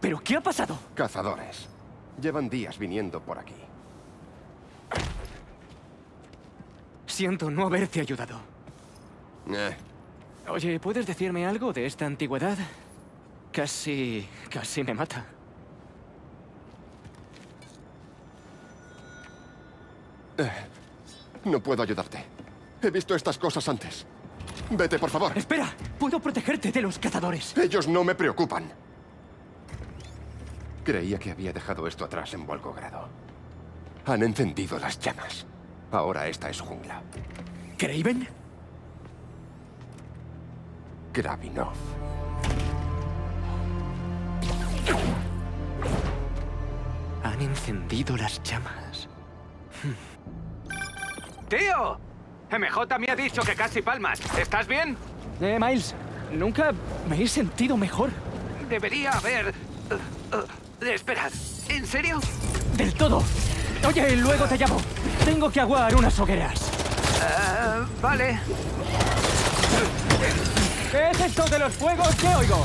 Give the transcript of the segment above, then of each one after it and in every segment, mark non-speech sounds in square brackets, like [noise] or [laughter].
¿Pero qué ha pasado? Cazadores. Llevan días viniendo por aquí. Siento no haberte ayudado. Eh, Oye, ¿puedes decirme algo de esta antigüedad? Casi... casi me mata. no puedo ayudarte. He visto estas cosas antes. Vete, por favor. Espera, puedo protegerte de los cazadores. Ellos no me preocupan. Creía que había dejado esto atrás en Volgogrado. Han encendido las llamas. Ahora esta es jungla. ¿Craven? Kravinov. Han encendido las llamas. ¡Tío! MJ me ha dicho que casi palmas. ¿Estás bien? Eh, Miles, nunca me he sentido mejor. Debería haber... Uh, uh, esperad, ¿en serio? Del todo. Oye, luego te llamo. Tengo que aguar unas hogueras. Uh, vale. ¿Qué es esto de los fuegos que oigo?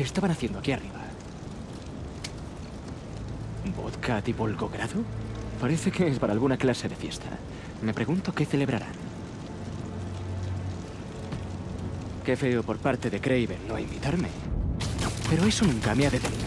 ¿Qué estaban haciendo aquí arriba? ¿Vodka tipo Volgogrado? Parece que es para alguna clase de fiesta. Me pregunto qué celebrarán. Qué feo por parte de Craven no invitarme. Pero eso nunca me ha detenido.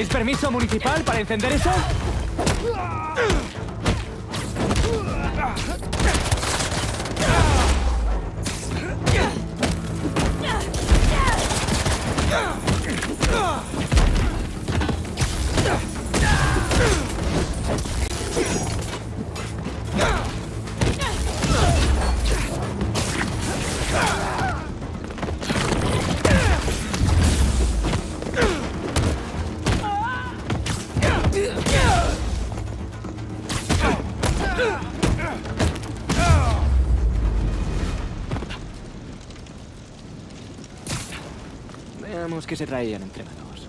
¿Tenéis permiso municipal para encender eso? Se traían entre manos.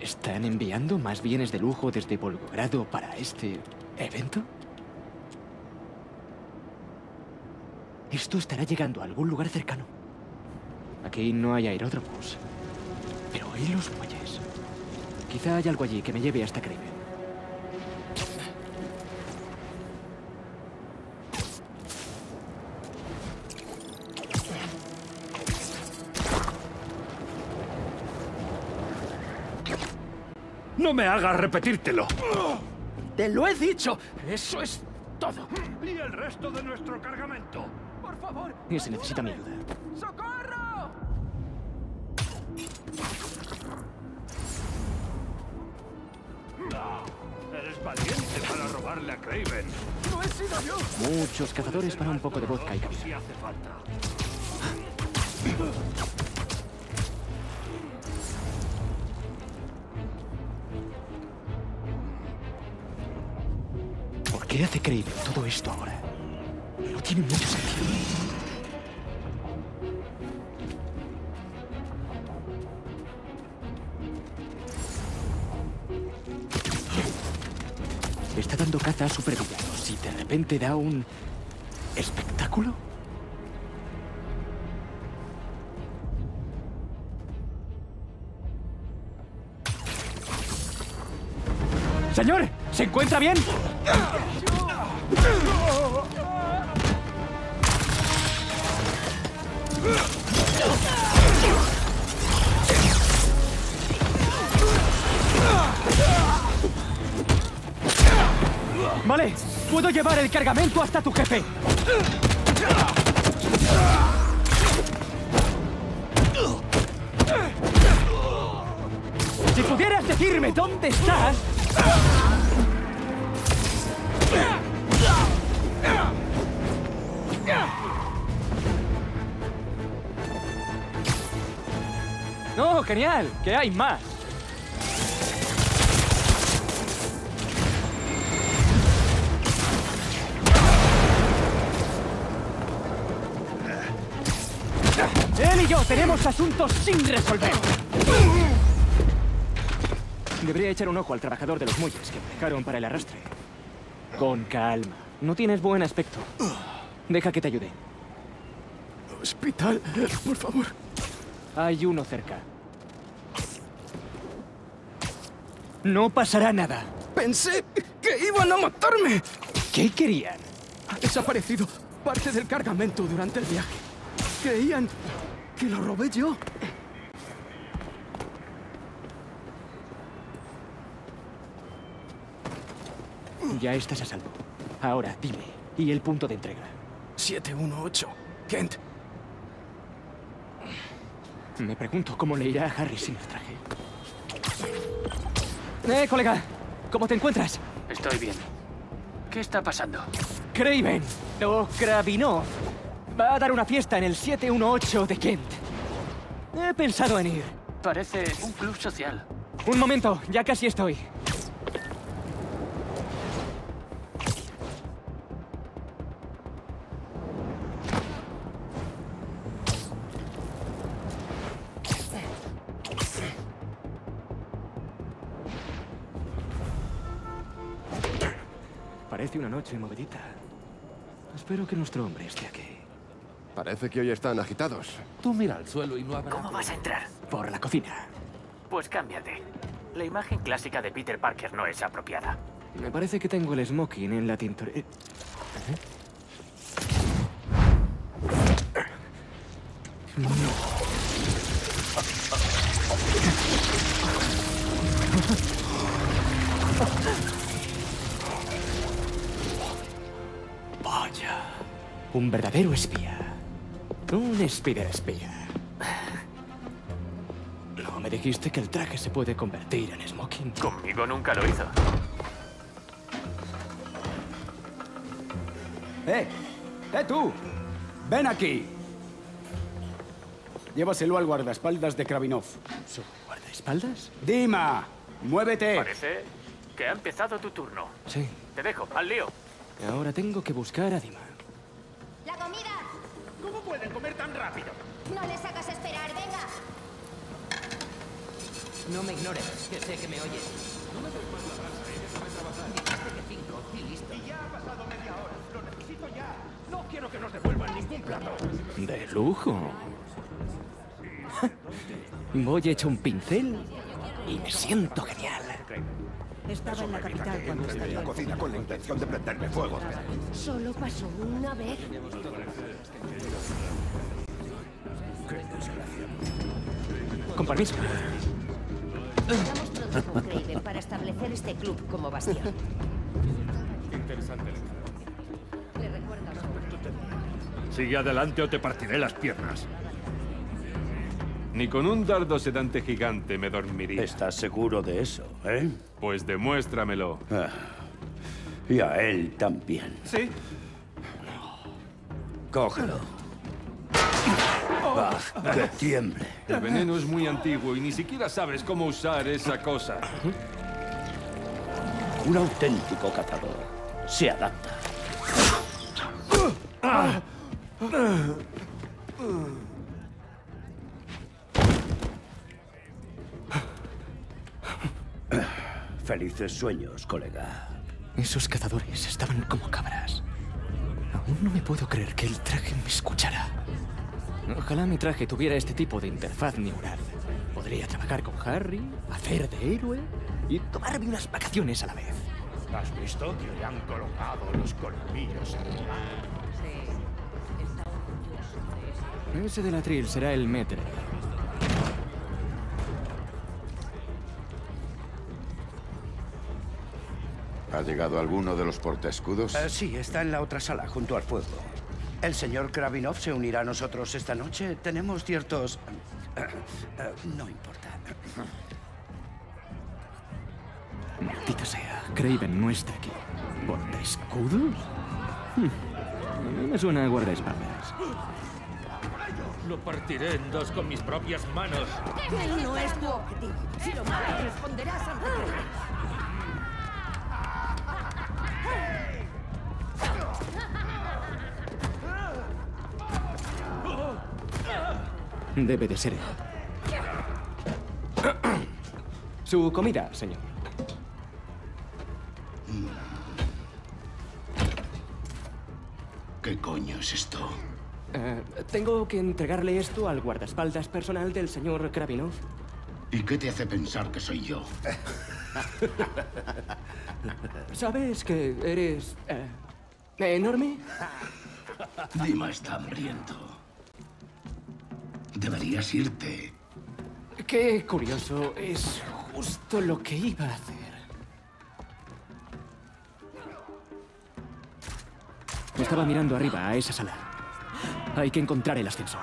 ¿Están enviando más bienes de lujo desde Volgogrado para este evento? Esto estará llegando a algún lugar cercano. Aquí no hay aeródromos. Pero ¿y los muelles? Quizá haya algo allí que me lleve hasta Kraven. No me hagas repetírtelo. ¡Te lo he dicho! Eso es todo. Y el resto de nuestro cargamento. Favor. Y se necesita mi ayuda. ¡Socorro! Eres valiente para robarle a Craven. ¡No he sido yo! Muchos cazadores para un poco de vodka y Si hace falta. ¿Por qué hace Kraven todo esto ahora? No tiene mucho sentido. Está dando caza a supervillanos y de repente da un... espectáculo. Señor, ¿se encuentra bien? Vale, puedo llevar el cargamento hasta tu jefe. Si pudieras decirme dónde estás... genial, que hay más. Él y yo tenemos asuntos sin resolver. Debería echar un ojo al trabajador de los muelles que me dejaron para el arrastre. Con calma. No tienes buen aspecto. Deja que te ayude. Hospital, por favor. Hay uno cerca. No pasará nada. Pensé que iban a matarme. ¿Qué querían? Ha desaparecido parte del cargamento durante el viaje. Creían que lo robé yo. Ya estás a salvo. Ahora, dime. ¿Y el punto de entrega? 718. Kent, Me pregunto cómo le irá a Harry sin el traje. ¡Eh, colega! ¿Cómo te encuentras? Estoy bien. ¿Qué está pasando? Craven, o Kravinov, va a dar una fiesta en el 718 de Kent. He pensado en ir. Parece un club social. Un momento, ya casi estoy. Parece una noche movidita. Espero que nuestro hombre esté aquí. Parece que hoy están agitados. Tú mira al suelo y no habrá... ¿Cómo vas a entrar? Por la cocina. Pues cámbiate. La imagen clásica de Peter Parker no es apropiada. Me parece que tengo el smoking en la tintorería. Vaya. Un verdadero espía. Un spider espía. No me dijiste que el traje se puede convertir en smoking. Conmigo nunca lo hizo. ¡Eh! ¡Eh tú! ¡Ven aquí! Llévaselo al guardaespaldas de Kravinov. ¿Su guardaespaldas? Dima, muévete. Parece que ha empezado tu turno. Sí. Te dejo, al lío. Y ahora tengo que buscar a Dima. ¡La comida! ¿Cómo pueden comer tan rápido? No les hagas esperar, venga. No me ignores, que sé que me oyes. No me des más la brasa, ¿eh? Déjame trabajar. Dijiste que cinco y listo. Y ya ha pasado media hora. Lo necesito ya. No quiero que nos devuelvan ningún plato. De lujo. Voy hecho un pincel y me siento genial. Estaba en la capital cuando en estalló la cocina con la intención de prenderme fuego. Solo pasó una vez. Con permiso. Estamos pronto con Craven para establecer este club como bastión. Le recuerdo a su Sigue adelante o te partiré las piernas. Ni con un dardo sedante gigante me dormiría. ¿Estás seguro de eso, eh? Pues demuéstramelo. Ah, y a él también. ¿Sí? Cógelo. Va, que tiemble. El veneno es muy antiguo y ni siquiera sabes cómo usar esa cosa. Un auténtico cazador. Se adapta. Felices sueños, colega. Esos cazadores estaban como cabras. Aún no me puedo creer que el traje me escuchara. Ojalá mi traje tuviera este tipo de interfaz neural. Podría trabajar con Harry, hacer de héroe y tomarme unas vacaciones a la vez. ¿Has visto que le han colocado los colmillos arriba? Ese del atril será el metre. ¿Ha llegado alguno de los portaescudos? Eh, sí, está en la otra sala, junto al fuego. ¿El señor Kravinov se unirá a nosotros esta noche? Tenemos ciertos... eh, eh, no importa. Maldita sea, Craven no está aquí. ¿Porta escudos? Hmm. Me suena a guardaespaldas. Lo partiré en dos con mis propias manos. Pero no es tu objetivo. Si lo matas, responderás ante Debe de ser él. Su comida, señor. ¿Qué coño es esto? Eh, tengo que entregarle esto al guardaespaldas personal del señor Kravinov. ¿Y qué te hace pensar que soy yo? [laughs] ¿Sabes que eres... eh, enorme? Dima está hambriento. Deberías irte. Qué curioso. Es justo lo que iba a hacer. Estaba mirando arriba a esa sala. Hay que encontrar el ascensor.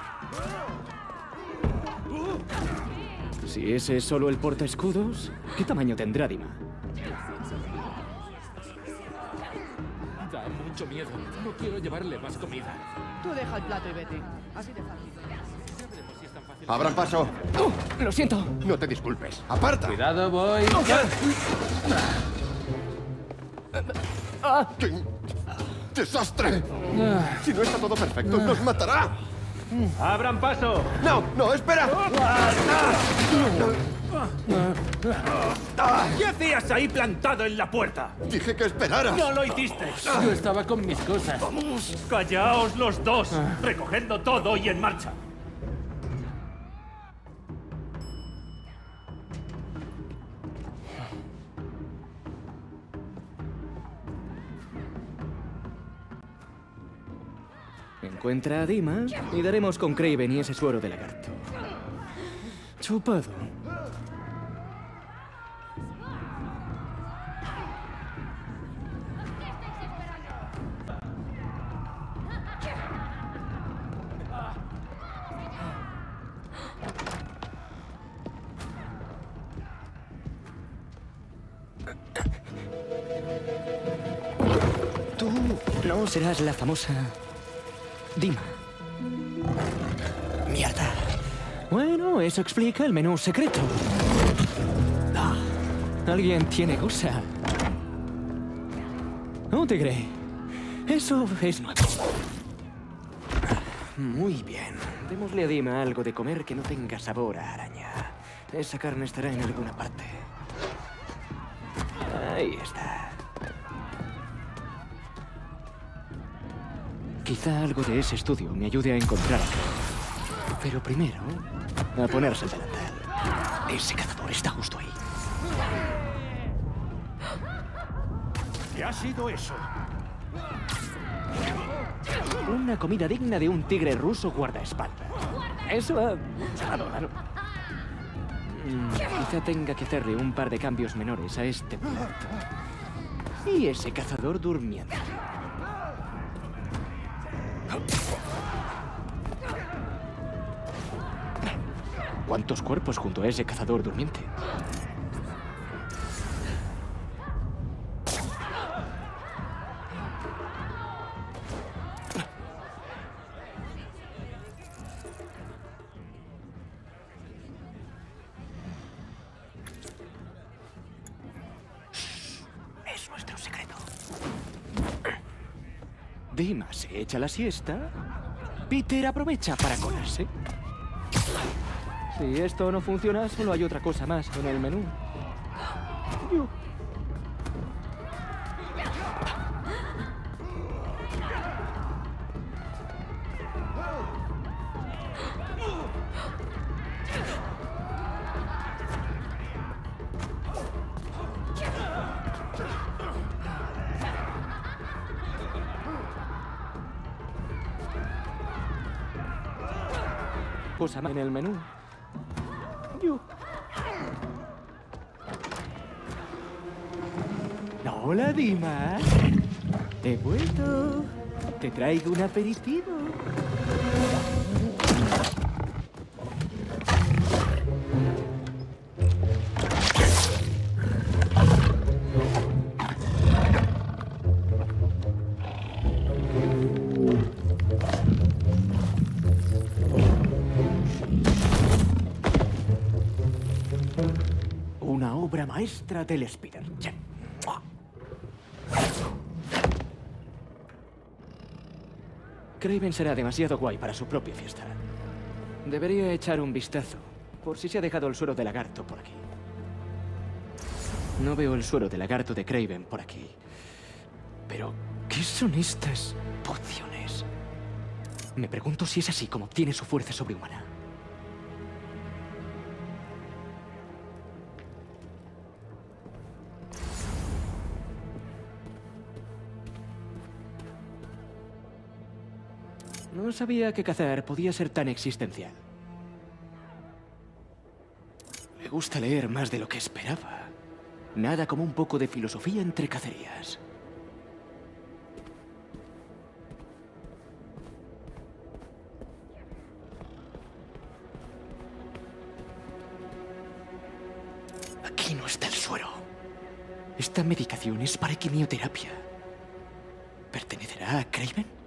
Si ese es solo el portaescudos, ¿qué tamaño tendrá Dima? Da mucho miedo. No quiero llevarle más comida. Tú deja el plato y vete. Así de fácil. ¡Abran paso! Oh, lo siento. No te disculpes. ¡Aparta! Cuidado, voy. ¿Qué? ¡Desastre! Si no está todo perfecto, nos matará. ¡Abran paso! ¡No! ¡No! ¡Espera! ¿Qué hacías ahí plantado en la puerta? Dije que esperaras. ¡No lo hiciste! Yo estaba con mis cosas. ¡Callaos los dos! Recogedlo todo y en marcha. Encuentra a Dima y daremos con Craven y ese suero de lagarto. Chupado. Tú no serás la famosa Dima. Mierda. Bueno, eso explica el menú secreto. Ah, alguien tiene cosa. Un tigre. Eso es nuevo. Muy bien. Démosle a Dima algo de comer que no tenga sabor a araña. Esa carne estará en alguna parte. Ahí está. Quizá algo de ese estudio me ayude a encontrar a. Pero primero, a ponerse el delantal. Ese cazador está justo ahí. ¿Qué ha sido eso? Una comida digna de un tigre ruso guardaespaldas. Eso ha sonado raro. Mm, Quizá tenga que hacerle un par de cambios menores a este plato. Y ese cazador durmiendo. ¿Cuántos cuerpos junto a ese cazador durmiente? Es nuestro secreto. Dima se echa la siesta. Peter aprovecha para colarse. Si esto no funciona, solo hay otra cosa más en el menú. Cosa más en el menú. Dima. He vuelto. Te traigo un aperitivo. Una obra maestra del Spider. Craven será demasiado guay para su propia fiesta. Debería echar un vistazo, por si se ha dejado el suero de lagarto por aquí. No veo el suero de lagarto de Craven por aquí. Pero, ¿qué son estas pociones? Me pregunto si es así como obtiene su fuerza sobrehumana. No sabía que cazar podía ser tan existencial. Le gusta leer más de lo que esperaba. Nada como un poco de filosofía entre cacerías. Aquí no está el suero. Esta medicación es para quimioterapia. ¿Pertenecerá a Craven?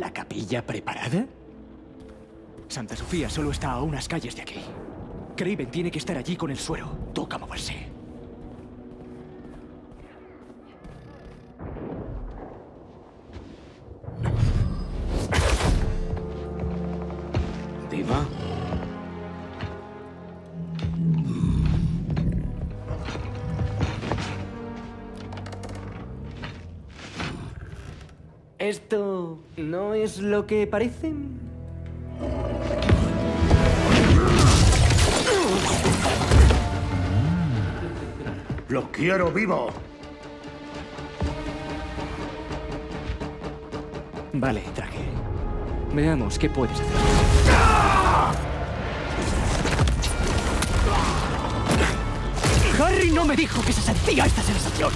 ¿La capilla preparada? Santa Sofía solo está a unas calles de aquí. Craven tiene que estar allí con el suero. Toca moverse. lo que parecen? ¡Lo quiero vivo! Vale, traje. Veamos qué puedes hacer. ¡Harry no me dijo que se sentía esta sensación!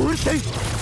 Fuerte.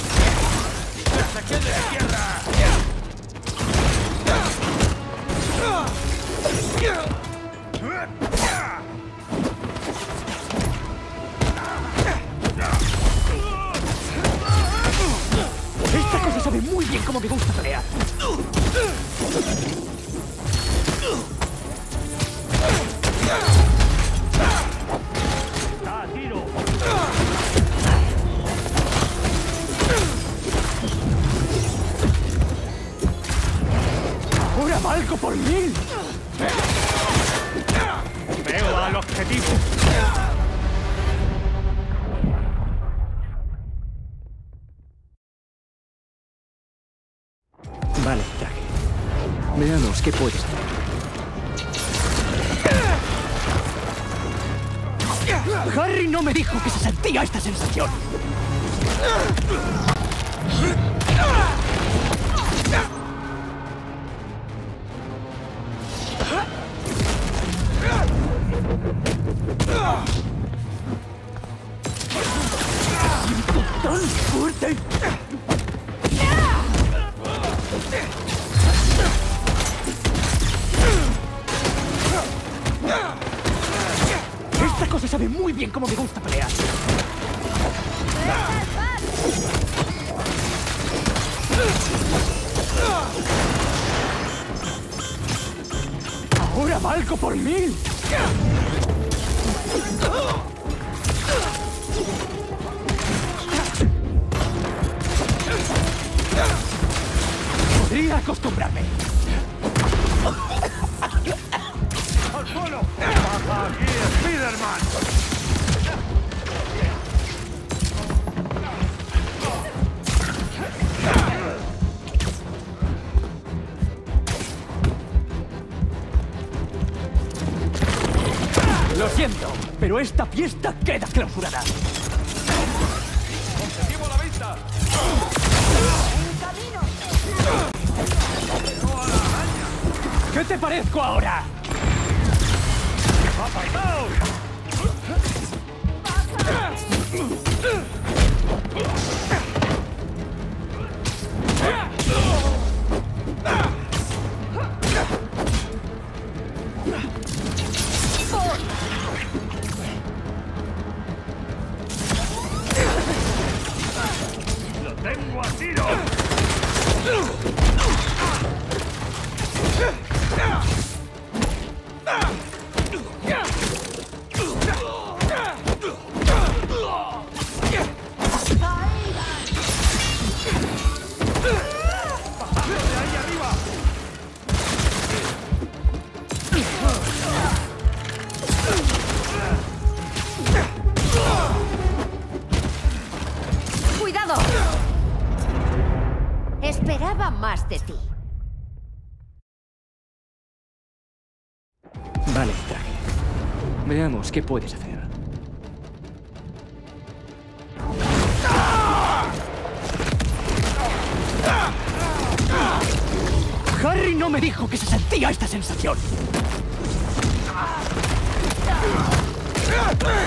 Puedes. Harry no me dijo que se sentía esta sensación. Lo siento, pero esta fiesta queda clausurada. Te parezco ahora? Veamos qué puedes hacer. Harry no me dijo que se sentía esta sensación.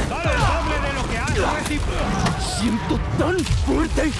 ¡Dale el doble de lo que has recibido! Siento tan fuerte.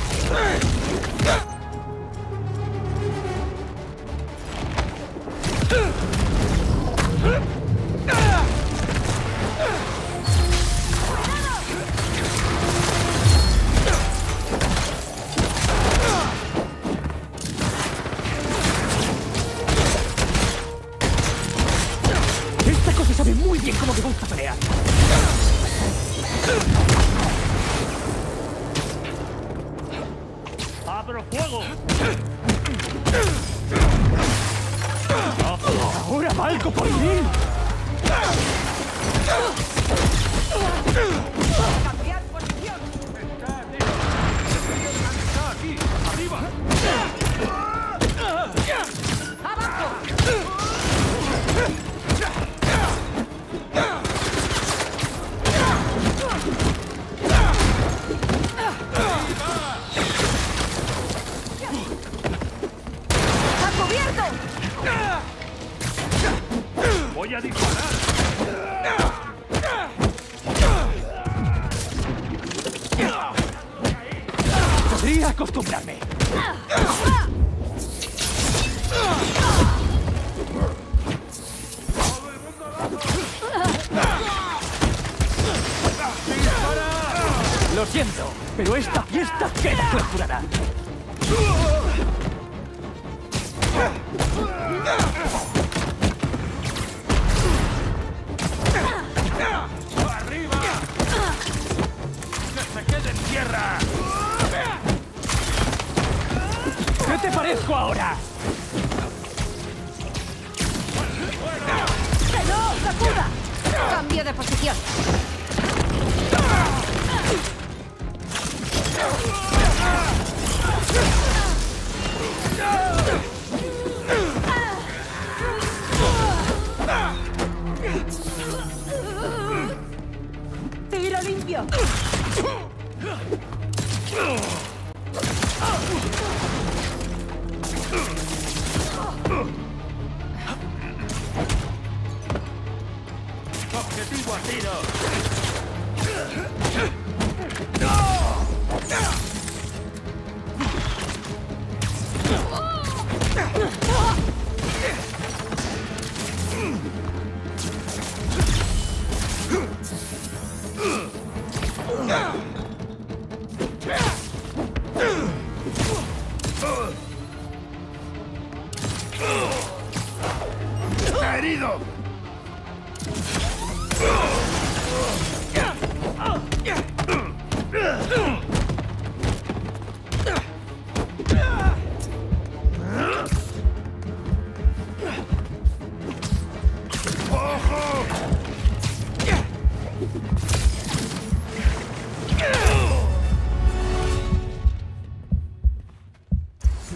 ¡Abro fuego! Ahora valgo por mil. ¡Cambiar ahora? ¡Que no! ¡Sacuda! Cambio de posición. ¡Tiro limpio! Herido!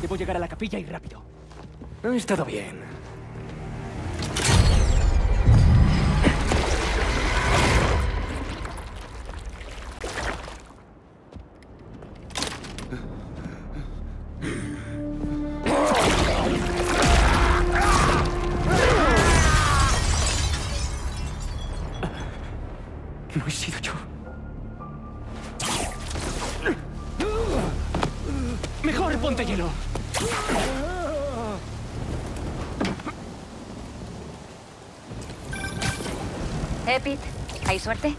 Debo llegar a la capilla y rápido. Ha estado bien. ¿Hay suerte?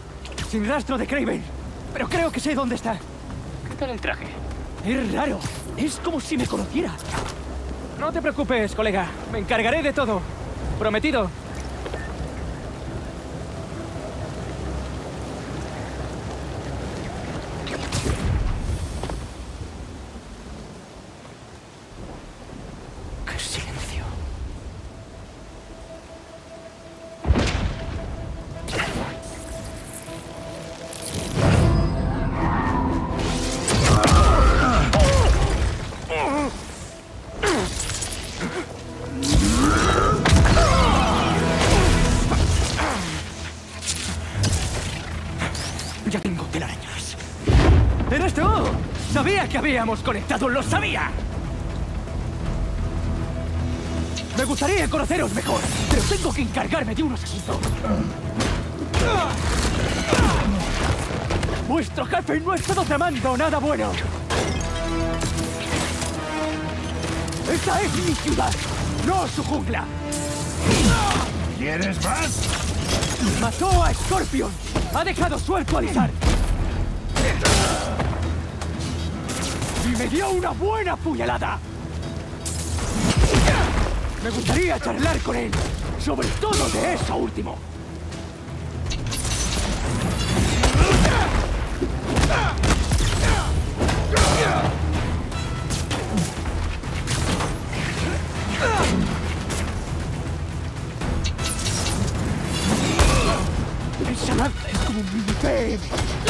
Sin rastro de Craven. Pero creo que sé dónde está. ¿Qué tal el traje? Es raro. Es como si me conociera. No te preocupes, colega. Me encargaré de todo. Prometido. Habíamos conectado! ¡Lo sabía! Me gustaría conoceros mejor, pero tengo que encargarme de unos asuntos. Vuestro jefe no ha estado tramando nada bueno. Esta es mi ciudad, no su jungla. ¿Quieres más? Mató a Scorpion. Ha dejado suelto a Lizard. Y me dio una buena puñalada. Me gustaría charlar con él, sobre todo de eso último. Es como un mini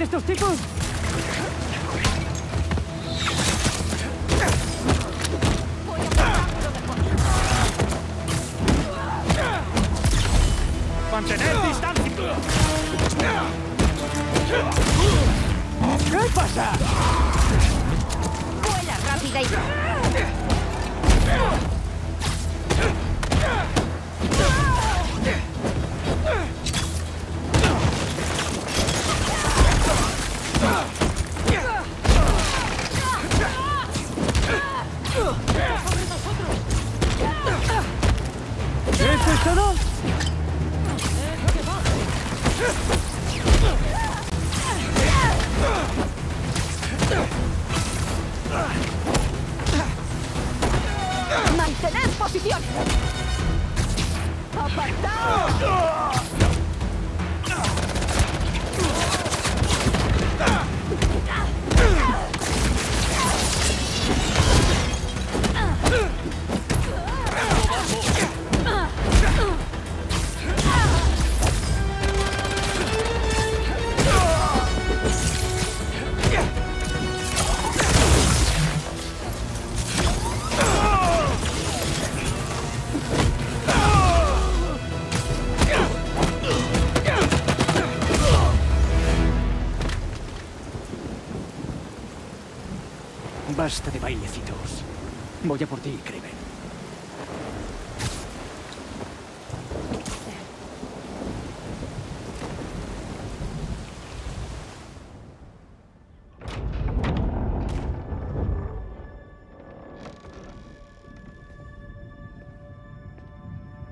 estos tipos?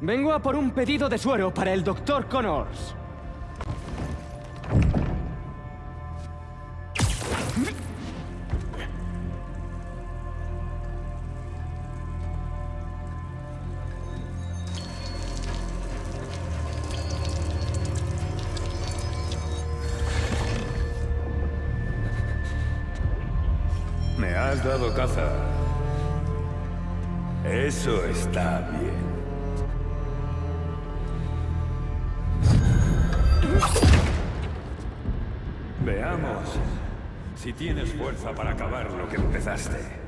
Vengo a por un pedido de suero para el Dr. Connors. Dado caza. Eso está bien. Veamos si tienes fuerza para acabar lo que empezaste.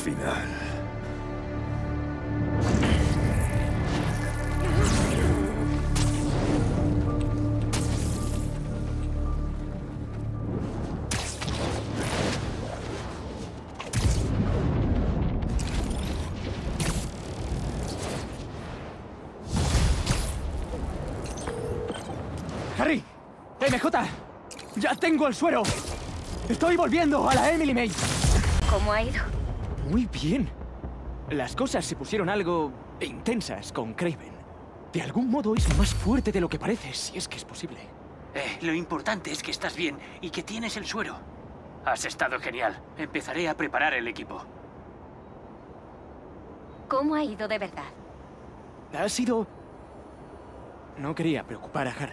Final. Harry, MJ, ya tengo el suero. Estoy volviendo a la Emily May. ¿Cómo ha ido? Muy bien. Las cosas se pusieron algo intensas con Craven. De algún modo es más fuerte de lo que parece, si es que es posible. Eh, lo importante es que estás bien y que tienes el suero. Has estado genial. Empezaré a preparar el equipo. ¿Cómo ha ido de verdad? Ha sido... No quería preocupar a Harry.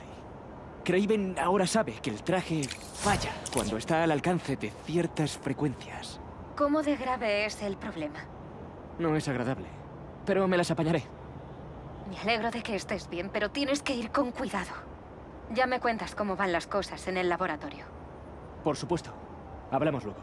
Craven ahora sabe que el traje falla cuando está al alcance de ciertas frecuencias. ¿Cómo de grave es el problema? No es agradable, pero me las apañaré. Me alegro de que estés bien, pero tienes que ir con cuidado. Ya me cuentas cómo van las cosas en el laboratorio. Por supuesto. Hablamos luego.